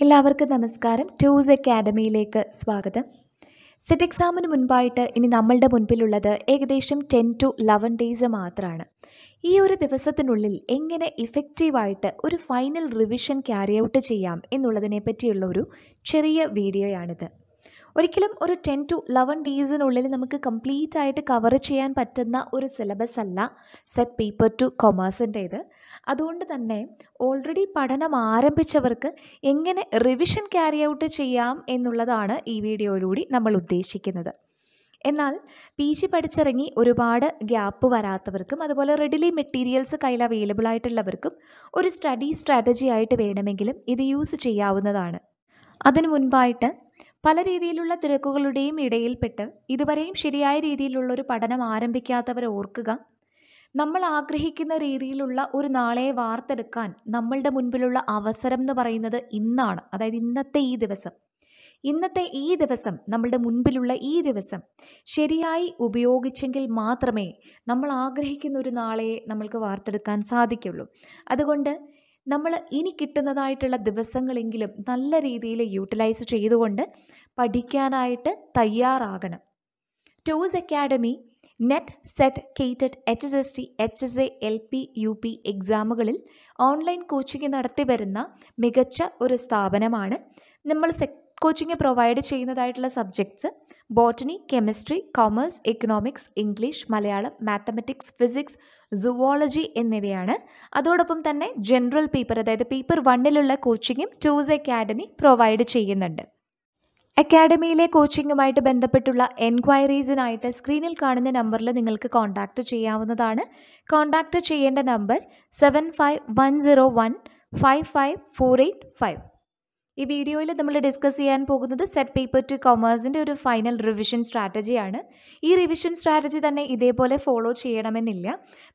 എല്ലാവർക്കും നമസ്കാരം. ടൂസ് അക്കാദമിയിലേക്ക് സ്വാഗതം. സെറ്റ് എക്സാമിന് മുൻപായിട്ട് ഇനി നമ്മളുടെ മുൻപിലുള്ളത് ഏകദേശം ടെൻ ടു ലെവൻ ഡേയ്സ് മാത്രമാണ് ഈ ഒരു ദിവസത്തിനുള്ളിൽ എങ്ങനെ ഇഫക്റ്റീവായിട്ട് ഒരു ഫൈനൽ റിവിഷൻ ക്യാരി ഔട്ട് ചെയ്യാം എന്നുള്ളതിനെ പറ്റിയുള്ള ഒരു ചെറിയ വീഡിയോയാണിത് ഒരിക്കലും ഒരു ടെൻ ടു ലെവൻ ഡേയ്സിനുള്ളിൽ നമുക്ക് കംപ്ലീറ്റ് ആയിട്ട് കവർ ചെയ്യാൻ പറ്റുന്ന ഒരു സിലബസ് അല്ല സെറ്റ് പേപ്പർ ടു കൊമേഴ്സിന്റേത് അതുകൊണ്ട് തന്നെ ഓൾറെഡി പഠനം ആരംഭിച്ചവർക്ക് എങ്ങനെ റിവിഷൻ ക്യാരി ഔട്ട് ചെയ്യാം എന്നുള്ളതാണ് ഈ വീഡിയോയിലൂടെ നമ്മൾ ഉദ്ദേശിക്കുന്നത്. എന്നാൽ പി ജി പഠിച്ചിറങ്ങി ഒരുപാട് ഗ്യാപ്പ് വരാത്തവർക്കും അതുപോലെ റെഡിലി മെറ്റീരിയൽസ് കയ്യിൽ അവൈലബിൾ ആയിട്ടുള്ളവർക്കും ഒരു സ്റ്റഡി സ്ട്രാറ്റജി ആയിട്ട് വേണമെങ്കിലും ഇത് യൂസ് ചെയ്യാവുന്നതാണ്. അതിനു മുൻപായിട്ട് പല രീതിയിലുള്ള തിരക്കുകളുടെയും ഇടയിൽപ്പെട്ട് ഇതുവരെയും ശരിയായ രീതിയിലുള്ള ഒരു പഠനം ആരംഭിക്കാത്തവർ ഓർക്കുക. നമ്മൾ ആഗ്രഹിക്കുന്ന രീതിയിലുള്ള ഒരു നാളെ വാർത്തെടുക്കാൻ നമ്മളുടെ മുൻപിലുള്ള അവസരം എന്ന് പറയുന്നത് ഇന്നാണ് അതായത് ഇന്നത്തെ ഈ ദിവസം. ഇന്നത്തെ ഈ ദിവസം നമ്മളുടെ മുൻപിലുള്ള ഈ ദിവസം ശരിയായി ഉപയോഗിച്ചെങ്കിൽ മാത്രമേ നമ്മൾ ആഗ്രഹിക്കുന്ന ഒരു നാളെ നമ്മൾക്ക് വാർത്തെടുക്കാൻ സാധിക്കുള്ളൂ. അതുകൊണ്ട് നമ്മൾ ഇനി കിട്ടുന്നതായിട്ടുള്ള ദിവസങ്ങളെങ്കിലും നല്ല രീതിയിൽ യൂട്ടിലൈസ് ചെയ്തുകൊണ്ട് പഠിക്കാനായിട്ട് തയ്യാറാകണം. Toss academy net set കേറ്റഡ് H S S T H S A L P U P എക്സാമുകളിൽ online coaching നടത്തി വരുന്ന മികച്ച ഒരു സ്ഥാപനമാണ്. നമ്മൾ coaching provide ചെയ്യുന്നതായിട്ടുള്ള subjects botany chemistry commerce economics English Malayalam mathematics physics zoology എന്നിവയാണ്. അതോടൊപ്പം തന്നെ ജനറൽ പേപ്പർ അതായത് പേപ്പർ വണ്ണിലുള്ള കോച്ചിങ്ങും ടൂസ് അക്കാഡമി പ്രൊവൈഡ് ചെയ്യുന്നുണ്ട്. അക്കാഡമിയിലെ കോച്ചിങ്ങുമായിട്ട് ബന്ധപ്പെട്ടുള്ള എൻക്വയറീസിനായിട്ട് സ്ക്രീനിൽ കാണുന്ന നമ്പറിൽ നിങ്ങൾക്ക് കോൺടാക്റ്റ് ചെയ്യാവുന്നതാണ്. കോൺടാക്റ്റ് ചെയ്യേണ്ട number seven five one zero one five five four eight five ഈ വീഡിയോയിൽ നമ്മൾ ഡിസ്കസ് ചെയ്യാൻ പോകുന്നത് സെറ്റ് പേപ്പർ ടു കൊമേഴ്സിന്റെ ഒരു ഫൈനൽ റിവിഷൻ സ്ട്രാറ്റജിയാണ് ഈ റിവിഷൻ സ്ട്രാറ്റജി തന്നെ ഇതേപോലെ ഫോളോ ചെയ്യണമെന്നില്ല.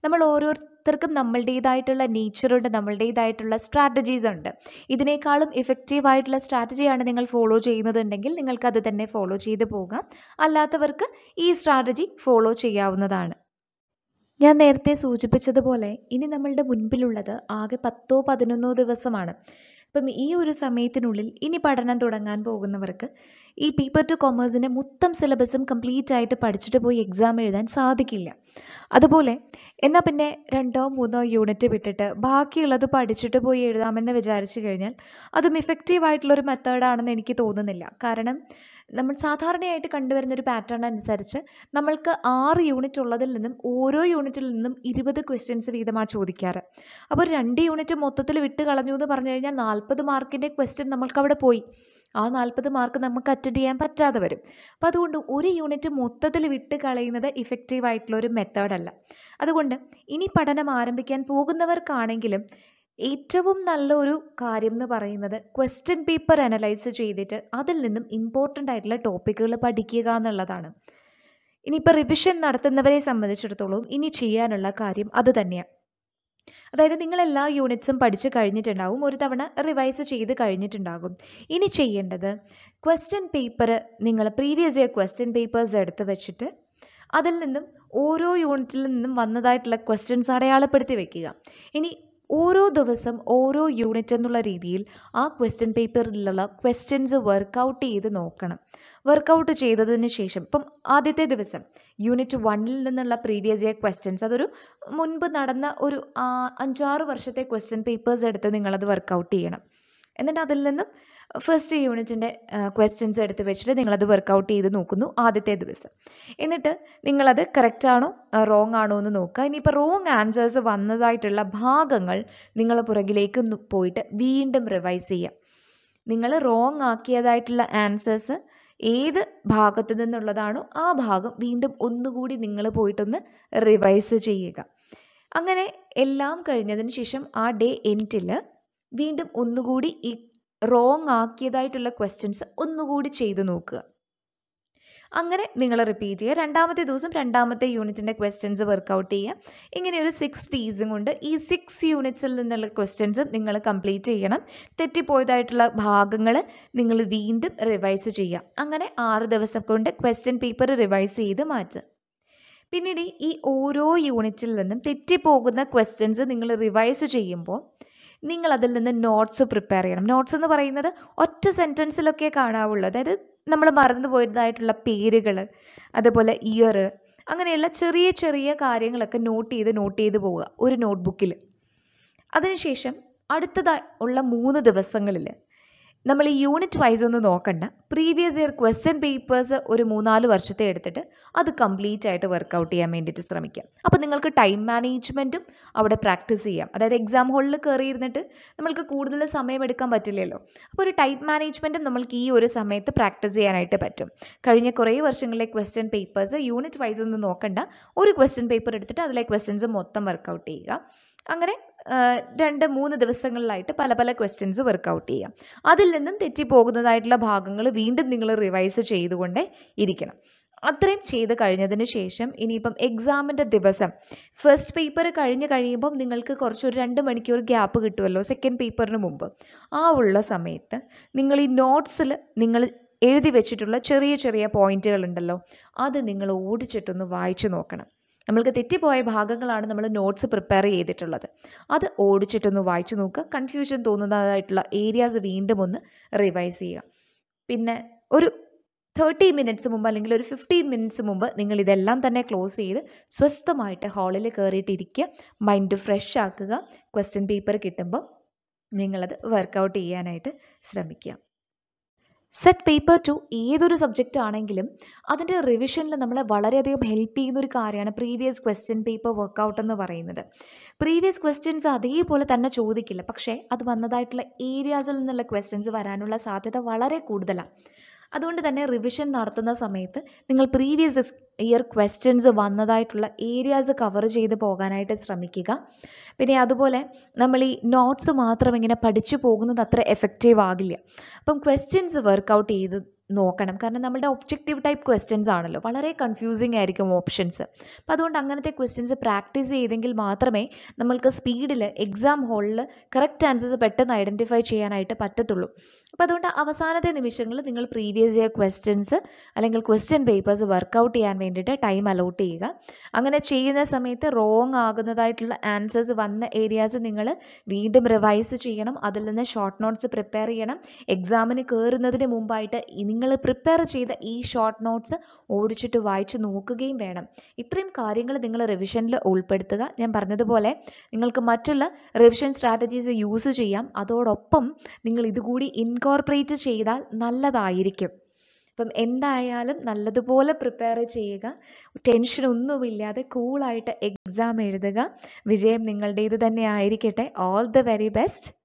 നമ്മൾ ഓരോരുത്തർക്കും നമ്മളുടേതായിട്ടുള്ള നേച്ചറുണ്ട് നമ്മളുടേതായിട്ടുള്ള സ്ട്രാറ്റജീസ് ഉണ്ട്. ഇതിനേക്കാളും ഇഫക്റ്റീവ് ആയിട്ടുള്ള സ്ട്രാറ്റജിയാണ് നിങ്ങൾ ഫോളോ ചെയ്യുന്നതുണ്ടെങ്കിൽ നിങ്ങൾക്ക് അത് തന്നെ ഫോളോ ചെയ്ത് പോകാം. അല്ലാത്തവർക്ക് ഈ സ്ട്രാറ്റജി ഫോളോ ചെയ്യാവുന്നതാണ്. ഞാൻ നേരത്തെ സൂചിപ്പിച്ചതുപോലെ ഇനി നമ്മളുടെ മുൻപിലുള്ളത് ആകെ പത്തോ പതിനൊന്നോ ദിവസമാണ്. അപ്പം ഈ ഒരു സമയത്തിനുള്ളിൽ ഇനി പഠനം തുടങ്ങാൻ പോകുന്നവർക്ക് ഈ പേപ്പർ ടു കോമേഴ്സിന്റെ മൊത്തം സിലബസും കംപ്ലീറ്റ് ആയിട്ട് പഠിച്ചിട്ട് പോയി എക്സാം എഴുതാൻ സാധിക്കില്ല. അതുപോലെ എന്നാൽ പിന്നെ രണ്ടോ മൂന്നോ യൂണിറ്റ് വിട്ടിട്ട് ബാക്കിയുള്ളത് പഠിച്ചിട്ട് പോയി എഴുതാമെന്ന് വിചാരിച്ചു കഴിഞ്ഞാൽ അതും ഇഫക്റ്റീവ് ആയിട്ടുള്ളൊരു മെത്തേഡാണെന്ന് എനിക്ക് തോന്നുന്നില്ല. കാരണം നമ്മൾ സാധാരണയായിട്ട് കണ്ടുവരുന്ന ഒരു പാറ്റേൺ അനുസരിച്ച് നമ്മൾക്ക് ആറ് യൂണിറ്റ് ഉള്ളതിൽ നിന്നും ഓരോ യൂണിറ്റിൽ നിന്നും ഇരുപത് ക്വസ്റ്റ്യൻസ് വീതമാണ് ചോദിക്കാറ്. അപ്പോൾ രണ്ട് യൂണിറ്റ് മൊത്തത്തിൽ വിട്ട് കളഞ്ഞു എന്ന് പറഞ്ഞു കഴിഞ്ഞാൽ നാൽപ്പത് മാർക്കിന്റെ ക്വസ്റ്റ്യൻ നമ്മൾക്ക് അവിടെ പോയി. ആ നാൽപ്പത് മാർക്ക് നമുക്ക് അറ്റൻഡ് ചെയ്യാൻ പറ്റാതെ വരും. അപ്പോൾ അതുകൊണ്ട് ഒരു യൂണിറ്റ് മൊത്തത്തിൽ വിട്ട് കളയുന്നത് ഇഫക്റ്റീവ് ആയിട്ടുള്ള ഒരു മെത്തേഡല്ല അതുകൊണ്ട് ഇനി പഠനം ആരംഭിക്കാൻ പോകുന്നവർക്കാണെങ്കിലും ഏറ്റവും നല്ലൊരു കാര്യം എന്ന് പറയുന്നത് ക്വസ്റ്റ്യൻ പേപ്പർ അനലൈസ് ചെയ്തിട്ട് അതിൽ നിന്നും ഇമ്പോർട്ടന്റ് ആയിട്ടുള്ള ടോപ്പിക്കുകൾ പഠിക്കുക എന്നുള്ളതാണ്. ഇനിയിപ്പോൾ റിവിഷൻ നടത്തുന്നവരെ സംബന്ധിച്ചിടത്തോളം ഇനി ചെയ്യാനുള്ള കാര്യം അത് തന്നെയാണ് അതായത് നിങ്ങൾ എല്ലാ യൂണിറ്റ്സും പഠിച്ചു കഴിഞ്ഞിട്ടുണ്ടാവും. ഒരു തവണ റിവൈസ് ചെയ്ത് കഴിഞ്ഞിട്ടുണ്ടാകും. ഇനി ചെയ്യേണ്ടത് ക്വസ്റ്റ്യൻ പേപ്പർ നിങ്ങൾ പ്രീവിയസ് ഇയർ ക്വസ്റ്റ്യൻ പേപ്പേഴ്സ് എടുത്ത് വെച്ചിട്ട് അതിൽ നിന്നും ഓരോ യൂണിറ്റിൽ നിന്നും വന്നതായിട്ടുള്ള ക്വസ്റ്റ്യൻസ് അടയാളപ്പെടുത്തി വെക്കുക. ഇനി ഓരോ ദിവസം ഓരോ യൂണിറ്റ് എന്നുള്ള രീതിയിൽ ആ ക്വസ്റ്റ്യൻ പേപ്പറിലുള്ള ക്വസ്റ്റ്യൻസ് വർക്കൗട്ട് ചെയ്ത് നോക്കണം. വർക്കൗട്ട് ചെയ്തതിന് ശേഷം ഇപ്പം ആദ്യത്തെ ദിവസം യൂണിറ്റ് വണ്ണിൽ നിന്നുള്ള പ്രീവിയസ് ഇയർ ക്വസ്റ്റ്യൻസ് അതൊരു മുൻപ് നടന്ന ഒരു അഞ്ചാറ് വർഷത്തെ ക്വസ്റ്റ്യൻ പേപ്പേഴ്സ് എടുത്ത് നിങ്ങളത് വർക്കൗട്ട് ചെയ്യണം. എന്നിട്ട് അതിൽ നിന്നും ഫസ്റ്റ് യൂണിറ്റിന്റെ ക്വസ്റ്റ്യൻസ് എടുത്ത് വെച്ചിട്ട് നിങ്ങളത് വർക്കൗട്ട് ചെയ്ത് നോക്കുന്നു ആദ്യത്തെ ദിവസം. എന്നിട്ട് നിങ്ങളത് കറക്റ്റാണോ റോങ് ആണോ എന്ന് നോക്കുക. ഇനിയിപ്പോൾ റോങ് ആൻസേഴ്സ് വന്നതായിട്ടുള്ള ഭാഗങ്ങൾ നിങ്ങൾ പുറകിലേക്ക് പോയിട്ട് വീണ്ടും റിവൈസ് ചെയ്യുക. നിങ്ങൾ റോങ് ആക്കിയതായിട്ടുള്ള ആൻസേഴ്സ് ഏത് ഭാഗത്തു നിന്നുള്ളതാണോ ആ ഭാഗം വീണ്ടും ഒന്നുകൂടി നിങ്ങൾ പോയിട്ടൊന്ന് റിവൈസ് ചെയ്യുക. അങ്ങനെ എല്ലാം കഴിഞ്ഞതിന് ശേഷം ആ ഡേ എൻഡിൽ വീണ്ടും ഒന്നുകൂടി ഈ റോങ് ആക്കിയതായിട്ടുള്ള ക്വസ്റ്റ്യൻസ് ഒന്നുകൂടി ചെയ്തു നോക്കുക. അങ്ങനെ നിങ്ങൾ റിപ്പീറ്റ് ചെയ്യുക. രണ്ടാമത്തെ ദിവസം രണ്ടാമത്തെ യൂണിറ്റിന്റെ ക്വസ്റ്റ്യൻസ് വർക്കൗട്ട് ചെയ്യുക. ഇങ്ങനെ ഒരു സിക്സ് ഡേയ്സും കൊണ്ട് ഈ സിക്സ് യൂണിറ്റ്സിൽ നിന്നുള്ള ക്വസ്റ്റ്യൻസ് നിങ്ങൾ കംപ്ലീറ്റ് ചെയ്യണം. തെറ്റിപ്പോയതായിട്ടുള്ള ഭാഗങ്ങൾ നിങ്ങൾ വീണ്ടും റിവൈസ് ചെയ്യുക. അങ്ങനെ ആറ് ദിവസം കൊണ്ട് ക്വസ്റ്റ്യൻ പേപ്പർ റിവൈസ് ചെയ്ത് മാറ്റുക. പിന്നീട് ഈ ഓരോ യൂണിറ്റിൽ നിന്നും തെറ്റിപ്പോകുന്ന ക്വസ്റ്റ്യൻസ് നിങ്ങൾ റിവൈസ് ചെയ്യുമ്പോൾ നിങ്ങൾ അതിൽ നിന്ന് നോട്ട്സ് പ്രിപ്പയർ ചെയ്യണം. നോട്ട്സ് എന്ന് പറയുന്നത് ഒറ്റ സെന്റൻസിലൊക്കെ കാണാവുള്ളൂ. അതായത് നമ്മൾ മറന്നു പോയതായിട്ടുള്ള പേരുകൾ അതുപോലെ ഇയർ അങ്ങനെയുള്ള ചെറിയ ചെറിയ കാര്യങ്ങളൊക്കെ നോട്ട് ചെയ്ത് നോട്ട് ചെയ്ത് പോവുക ഒരു നോട്ട്ബുക്കിൽ അതിനുശേഷം അടുത്തതായി ഉള്ള മൂന്ന് ദിവസങ്ങളിൽ നമ്മൾ ഈ യൂണിറ്റ് വൈസ് ഒന്ന് നോക്കണ്ട. പ്രീവിയസ് ഇയർ ക്വസ്റ്റ്യൻ പേപ്പേഴ്സ് ഒരു മൂന്നാൽ വർഷത്തെ എടുത്തിട്ട് അത് കംപ്ലീറ്റ് ആയിട്ട് വർക്കൗട്ട് ചെയ്യാൻ വേണ്ടിയിട്ട് ശ്രമിക്കാം. അപ്പോൾ നിങ്ങൾക്ക് ടൈം മാനേജ്മെന്റും അവിടെ പ്രാക്ടീസ് ചെയ്യാം. അതായത് എക്സാം ഹാളിൽ കയറി ഇരുന്നിട്ട് നമ്മൾക്ക് കൂടുതൽ സമയം എടുക്കാൻ പറ്റില്ലല്ലോ. അപ്പോൾ ഒരു ടൈം മാനേജ്മെന്റും നമ്മൾക്ക് ഈ ഒരു സമയത്ത് പ്രാക്ടീസ് ചെയ്യാനായിട്ട് പറ്റും. കഴിഞ്ഞ കുറേ വർഷങ്ങളിലെ ക്വസ്റ്റ്യൻ പേപ്പേഴ്സ് യൂണിറ്റ് വൈസ് ഒന്നും നോക്കണ്ട. ഒരു ക്വസ്റ്റ്യൻ പേപ്പർ എടുത്തിട്ട് അതിലെ ക്വസ്റ്റ്യൻസ് മൊത്തം വർക്കൗട്ട് ചെയ്യുക. അങ്ങനെ രണ്ട് മൂന്ന് ദിവസങ്ങളിലായിട്ട് പല പല ക്വസ്റ്റ്യൻസ് വർക്കൗട്ട് ചെയ്യാം. അതിൽ നിന്നും തെറ്റിപ്പോകുന്നതായിട്ടുള്ള ഭാഗങ്ങൾ വീണ്ടും നിങ്ങൾ റിവൈസ് ചെയ്തുകൊണ്ടേ ഇരിക്കണം. അത്രയും ചെയ്ത് കഴിഞ്ഞതിന് ശേഷം ഇനിയിപ്പം എക്സാമിന്റെ ദിവസം. ഫസ്റ്റ് പേപ്പർ കഴിഞ്ഞ് കഴിയുമ്പം നിങ്ങൾക്ക് കുറച്ചൊരു രണ്ട് മണിക്കൂർ ഗ്യാപ്പ് കിട്ടുമല്ലോ സെക്കൻഡ് പേപ്പറിന് മുമ്പ്. ആ ഉള്ള സമയത്ത് നിങ്ങൾ ഈ നോട്ട്സിൽ നിങ്ങൾ എഴുതി വെച്ചിട്ടുള്ള ചെറിയ ചെറിയ പോയിന്റുകൾ ഉണ്ടല്ലോ അത് നിങ്ങൾ ഓടിച്ചിട്ടൊന്ന് വായിച്ചു നോക്കണം. നമ്മൾക്ക് തെറ്റിപ്പോയ ഭാഗങ്ങളാണ് നമ്മൾ നോട്ട്സ് പ്രിപ്പയർ ചെയ്തിട്ടുള്ളത്. അത് ഓടിച്ചിട്ടൊന്ന് വായിച്ചു നോക്കുക. കൺഫ്യൂഷൻ തോന്നുന്നതായിട്ടുള്ള ഏരിയാസ് വീണ്ടും ഒന്ന് റിവൈസ് ചെയ്യുക. പിന്നെ ഒരു തേർട്ടി മിനിറ്റ്സ് മുമ്പ് അല്ലെങ്കിൽ ഒരു ഫിഫ്റ്റീൻ മിനിറ്റ്സ് മുമ്പ് നിങ്ങൾ ഇതെല്ലാം തന്നെ ക്ലോസ് ചെയ്ത് സ്വസ്ഥമായിട്ട് ഹാളിൽ കയറിയിട്ടിരിക്കുക മൈൻഡ് ഫ്രഷ് ആക്കുക. ക്വസ്റ്റ്യൻ പേപ്പർ കിട്ടുമ്പോൾ നിങ്ങളത് വർക്കൗട്ട് ചെയ്യാനായിട്ട് ശ്രമിക്കുക. സെറ്റ് പേപ്പർ ടു ഏതൊരു സബ്ജക്റ്റ് ആണെങ്കിലും അതിന്റെ റിവിഷനിൽ നമ്മളെ വളരെയധികം ഹെൽപ്പ് ചെയ്യുന്ന ഒരു കാര്യമാണ് പ്രീവിയസ് ക്വസ്റ്റ്യൻ പേപ്പർ വർക്കൗട്ട് എന്ന് പറയുന്നത്. പ്രീവിയസ് ക്വസ്റ്റ്യൻസ് അതേപോലെ തന്നെ ചോദിക്കില്ല. പക്ഷേ അത് വന്നതായിട്ടുള്ള ഏരിയാസിൽ നിന്നുള്ള ക്വസ്റ്റ്യൻസ് വരാനുള്ള സാധ്യത വളരെ കൂടുതലാണ്. അതുകൊണ്ട് തന്നെ റിവിഷൻ നടത്തുന്ന സമയത്ത് നിങ്ങൾ പ്രീവിയസ് ഇയർ ക്വസ്റ്റ്യൻസ് വന്നതായിട്ടുള്ള ഏരിയാസ് കവർ ചെയ്ത് പോകാനായിട്ട് ശ്രമിക്കുക. പിന്നെ അതുപോലെ നമ്മൾ ഈ നോട്ട്സ് മാത്രം ഇങ്ങനെ പഠിച്ചു പോകുന്നത് അത്ര എഫക്റ്റീവ് ആകില്ല. അപ്പം ക്വസ്റ്റ്യൻസ് വർക്കൗട്ട് ചെയ്ത് നോക്കണം. കാരണം നമ്മുടെ ഒബ്ജക്റ്റീവ് ടൈപ്പ് ക്വസ്റ്റ്യൻസ് ആണല്ലോ. വളരെ കൺഫ്യൂസിങ് ആയിരിക്കും ഓപ്ഷൻസ് അപ്പോൾ അതുകൊണ്ട് അങ്ങനത്തെ ക്വസ്റ്റ്യൻസ് പ്രാക്ടീസ് ചെയ്തെങ്കിൽ മാത്രമേ നമ്മൾക്ക് സ്പീഡിൽ എക്സാം ഹാളിൽ കറക്റ്റ് ആൻസേഴ്സ് പെട്ടെന്ന് ഐഡന്റിഫൈ ചെയ്യാനായിട്ട് പറ്റത്തുള്ളൂ. അപ്പോൾ അതുകൊണ്ട് അവസാനത്തെ നിമിഷങ്ങളിൽ നിങ്ങൾ പ്രീവിയസ് ഇയർ ക്വസ്റ്റ്യൻസ് അല്ലെങ്കിൽ ക്വസ്റ്റ്യൻ പേപ്പേഴ്സ് വർക്കൗട്ട് ചെയ്യാൻ വേണ്ടിയിട്ട് ടൈം അലോട്ട് ചെയ്യുക. അങ്ങനെ ചെയ്യുന്ന സമയത്ത് റോങ് ആകുന്നതായിട്ടുള്ള ആൻസേഴ്സ് വന്ന ഏരിയാസ് നിങ്ങൾ വീണ്ടും റിവൈസ് ചെയ്യണം. അതിൽ നിന്ന് ഷോർട്ട് നോട്ട്സ് പ്രിപ്പയർ ചെയ്യണം. എക്സാമിന് കയറുന്നതിന് മുമ്പായിട്ട് നിങ്ങൾ പ്രിപ്പയർ ചെയ്ത ഈ ഷോർട്ട് നോട്ട്സ് ഓടിച്ചിട്ട് വായിച്ച് നോക്കുകയും വേണം. ഇത്രയും കാര്യങ്ങൾ നിങ്ങൾ റിവിഷനിൽ ഉൾപ്പെടുത്തുക. ഞാൻ പറഞ്ഞതുപോലെ നിങ്ങൾക്ക് മറ്റുള്ള റിവിഷൻ സ്ട്രാറ്റജീസ് യൂസ് ചെയ്യാം. അതോടൊപ്പം നിങ്ങൾ ഇതുകൂടി ഇൻകോർപ്പറേറ്റ് ചെയ്താൽ നല്ലതായിരിക്കും. അപ്പം എന്തായാലും നല്ലതുപോലെ പ്രിപ്പയർ ചെയ്യുക. ടെൻഷൻ ഒന്നുമില്ലാതെ കൂളായിട്ട് എക്സാം എഴുതുക. വിജയം നിങ്ങളുടേത് തന്നെ ആയിരിക്കട്ടെ. All the very best